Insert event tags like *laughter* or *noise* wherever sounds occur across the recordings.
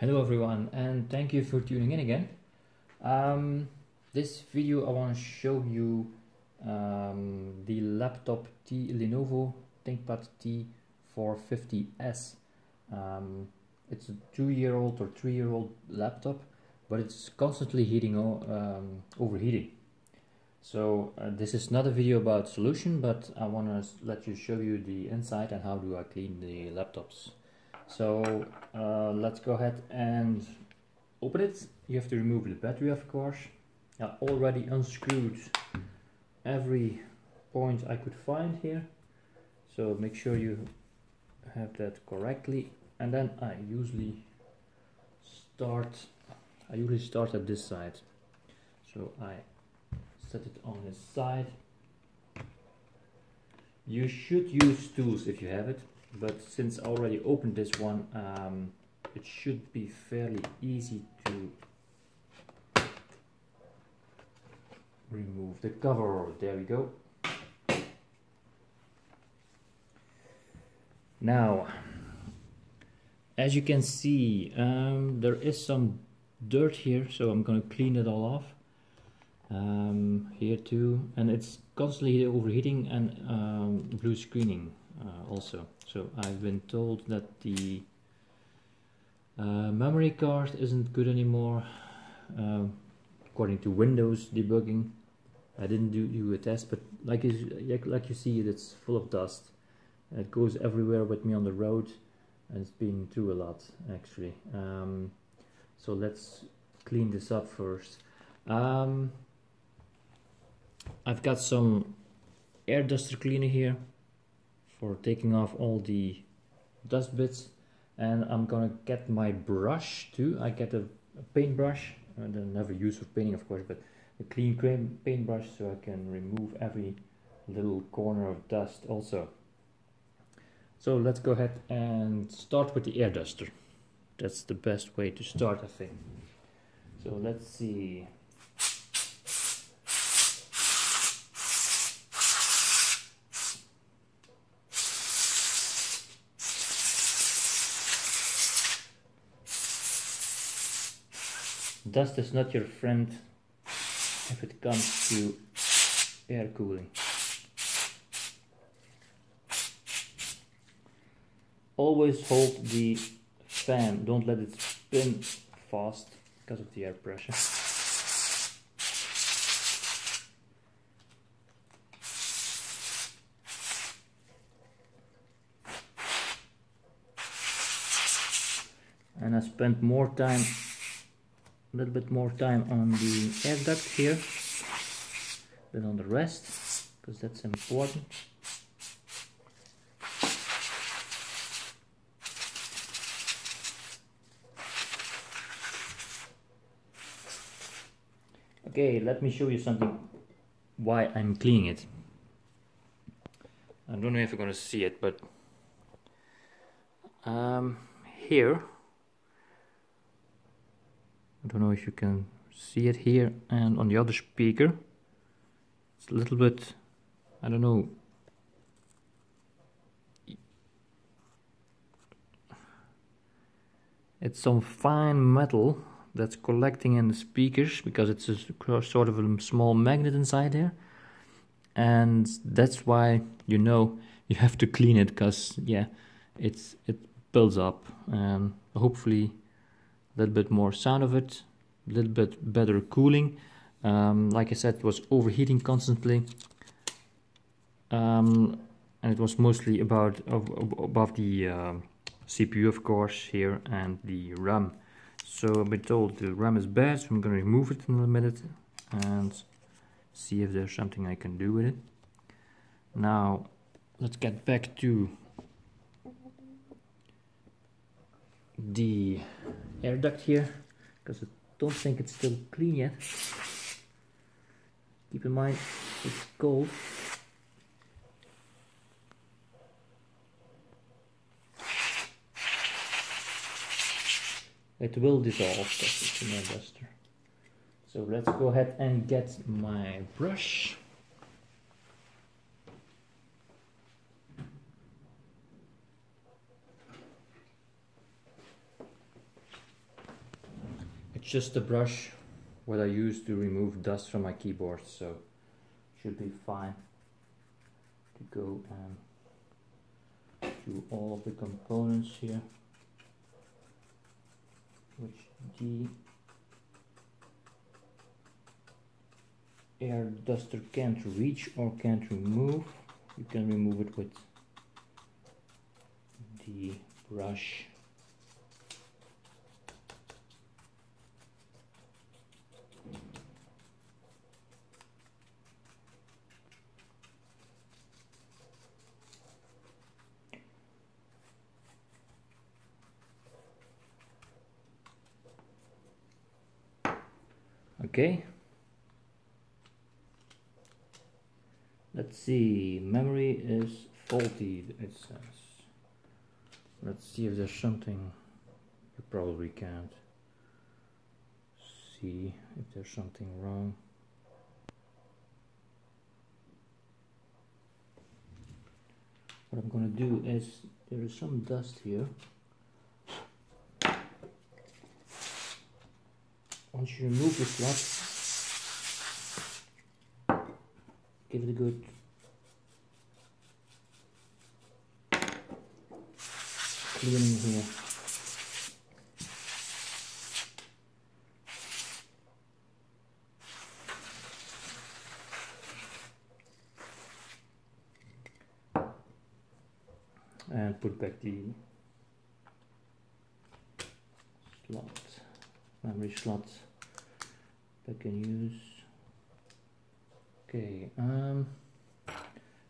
Hello everyone and thank you for tuning in again. Um, this video I want to show you um, the laptop T Lenovo ThinkPad T450S. Um, it's a two year old or three year old laptop but it's constantly heating um, overheating. So uh, this is not a video about solution but I want to let you show you the inside and how do I clean the laptops. So uh, let's go ahead and open it. You have to remove the battery of course. I already unscrewed every point I could find here. So make sure you have that correctly. And then I usually start, I usually start at this side. So I set it on this side. You should use tools if you have it but since I already opened this one um, it should be fairly easy to remove the cover. There we go. Now as you can see um, there is some dirt here so I'm gonna clean it all off um, here too. And it's constantly overheating and um, blue screening uh, also. So I've been told that the uh, memory card isn't good anymore uh, according to Windows debugging. I didn't do, do a test but like you, like you see it's full of dust. It goes everywhere with me on the road and it's been through a lot actually. Um, so let's clean this up first. Um, I've got some air duster cleaner here for taking off all the dust bits. And I'm gonna get my brush too. I get a, a paintbrush. And never use for painting of course but a clean paintbrush so I can remove every little corner of dust also. So let's go ahead and start with the air duster. That's the best way to start I think. So let's see Dust is not your friend if it comes to air cooling. Always hold the fan, don't let it spin fast because of the air pressure. and I spent more time a little bit more time on the air duct here than on the rest because that's important. Okay let me show you something why I'm cleaning it. I don't know if you're gonna see it but um, here I don't know if you can see it here. And on the other speaker it's a little bit I don't know. It's some fine metal that's collecting in the speakers because it's a sort of a small magnet inside there. And that's why you know *laughs* you have to clean it because yeah it's it builds up. And hopefully little bit more sound of it, a little bit better cooling. Um, like I said, it was overheating constantly. Um, and it was mostly about above the uh, CPU, of course, here and the RAM. So I've been told the RAM is bad, so I'm going to remove it in a minute and see if there's something I can do with it. Now, let's get back to the air duct here because I don't think it's still clean yet. Keep in mind it's cold. It will dissolve because it's an air duster. So let's go ahead and get my brush. Just a brush what I use to remove dust from my keyboard so should be fine to go and do all of the components here which the air duster can't reach or can't remove. You can remove it with the brush okay. Let's see. Memory is faulty it says. Let's see if there's something you probably can't see if there's something wrong. What I'm gonna do is there is some dust here once you remove the slot? Give it a good cleaning here. And put back the slot memory slot back in use okay um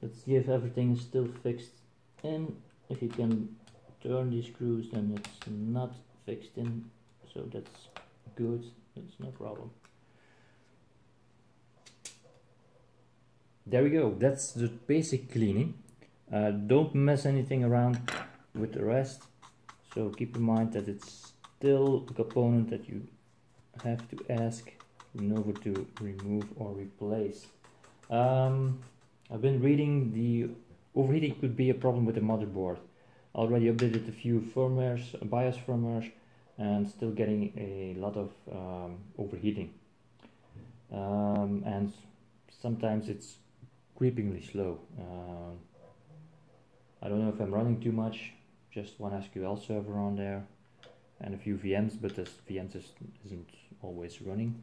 let's see if everything is still fixed in. If you can turn these screws then it's not fixed in so that's good that's no problem. There we go that's the basic cleaning. Uh, don't mess anything around with the rest so keep in mind that it's still a component that you have to ask Lenovo to remove or replace. Um, I've been reading the overheating could be a problem with the motherboard. Already updated a few firmwares, BIOS firmwares, and still getting a lot of um, overheating. Um, and sometimes it's creepingly slow. Uh, I don't know if I'm running too much, just one SQL server on there and a few VMs, but this VM just isn't always running.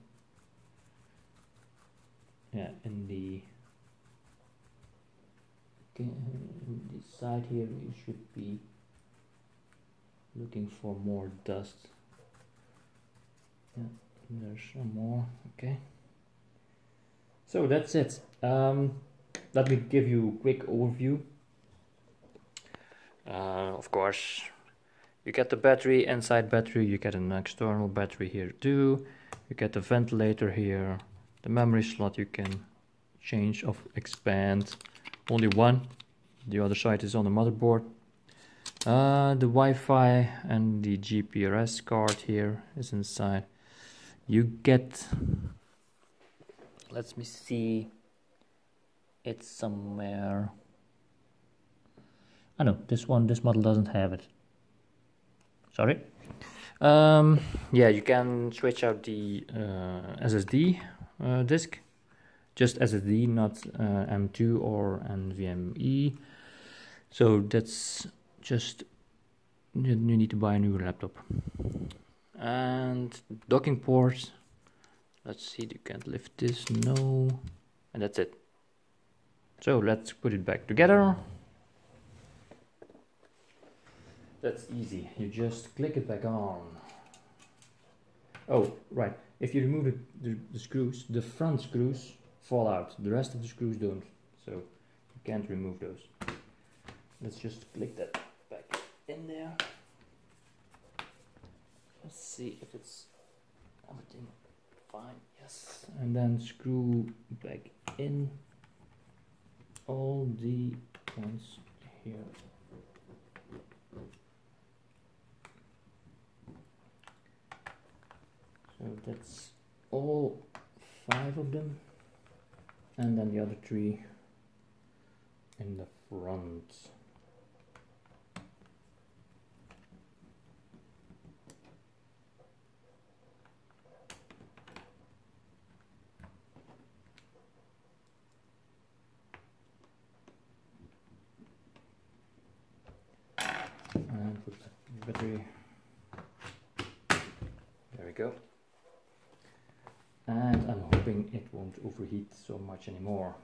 Yeah, in the okay, the side here you should be looking for more dust. Yeah, there's some more. Okay. So that's it. Um, let me give you a quick overview. Uh, of course, you get the battery inside battery you get an external battery here too you get the ventilator here the memory slot you can change of expand only one. The other side is on the motherboard. Uh, the Wi-Fi and the GPRS card here is inside. You get let me see it's somewhere. I know this one this model doesn't have it. Sorry. Um, yeah you can switch out the uh, SSD uh, disk just SSD not uh, M2 or NVMe so that's just you need to buy a new laptop and docking ports let's see you can't lift this no and that's it so let's put it back together That's easy. You just click it back on. Oh, right. If you remove the, the, the, screws, the front screws fall out. The rest of the screws don't. So you can't remove those. Let's just click that back in there. Let's see if it's everything fine. Yes. And then screw back in all the ones here. so that's all five of them. And then the other three in the front. And battery. There we go. I'm hoping it won't overheat so much anymore.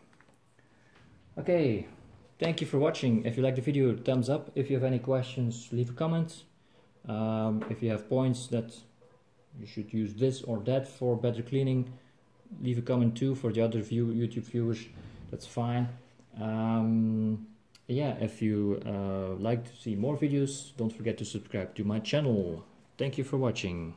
Okay, thank you for watching. If you like the video, thumbs up. If you have any questions, leave a comment. Um, if you have points that you should use this or that for better cleaning, leave a comment too for the other view YouTube viewers. That's fine. Um, yeah, if you uh, like to see more videos, don't forget to subscribe to my channel. Thank you for watching.